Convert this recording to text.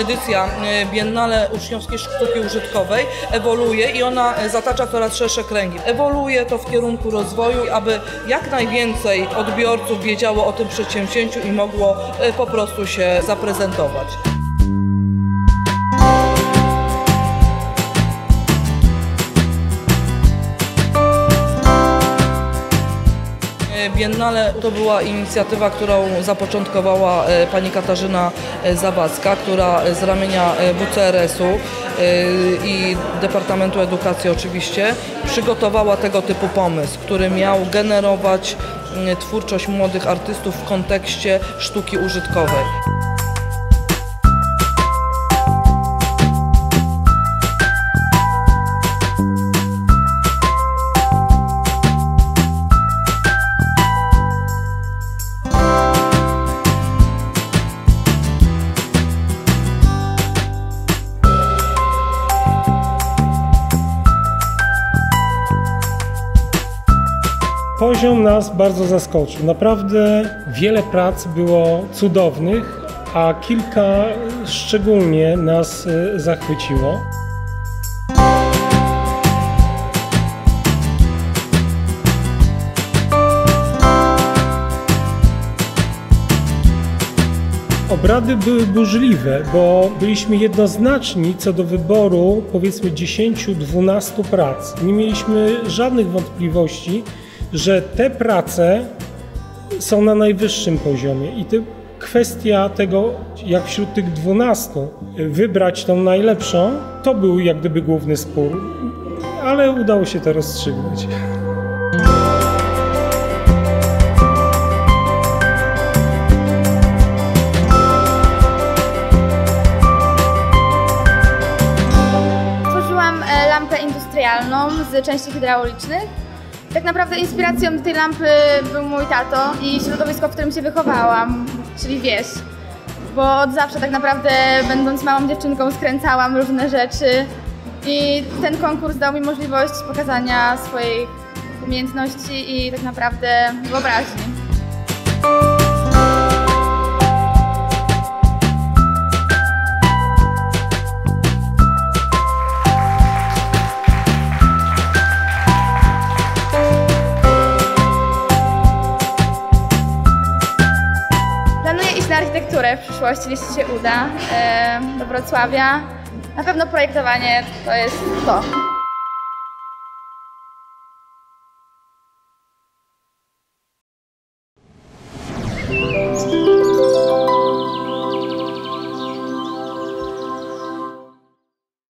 edycja e, Biennale Uczniowskiej Sztuki Użytkowej ewoluuje i ona e, zatacza coraz szersze kręgi. Ewoluuje to w kierunku rozwoju, aby jak najwięcej odbiorców wiedziało o tym przedsięwzięciu i mogło e, po prostu się zaprezentować. Biennale to była inicjatywa, którą zapoczątkowała e, pani Katarzyna e, Zawadzka, która z ramienia e, WCRS-u i Departamentu Edukacji oczywiście przygotowała tego typu pomysł, który miał generować twórczość młodych artystów w kontekście sztuki użytkowej. Poziom nas bardzo zaskoczył. Naprawdę wiele prac było cudownych, a kilka szczególnie nas e, zachwyciło. Obrady były burzliwe, bo byliśmy jednoznaczni co do wyboru powiedzmy 10-12 prac. Nie mieliśmy żadnych wątpliwości, że te prace są na najwyższym poziomie i to kwestia tego, jak wśród tych 12 wybrać tą najlepszą, to był jak gdyby główny spór, ale udało się to rozstrzygnąć. Tworzyłam e, lampę industrialną z części hydraulicznych. Tak naprawdę inspiracją tej lampy był mój tato i środowisko, w którym się wychowałam, czyli wieś. Bo od zawsze tak naprawdę, będąc małą dziewczynką, skręcałam różne rzeczy i ten konkurs dał mi możliwość pokazania swoich umiejętności i tak naprawdę wyobraźni. W przyszłości, jeśli się uda, do Wrocławia. Na pewno projektowanie to jest to.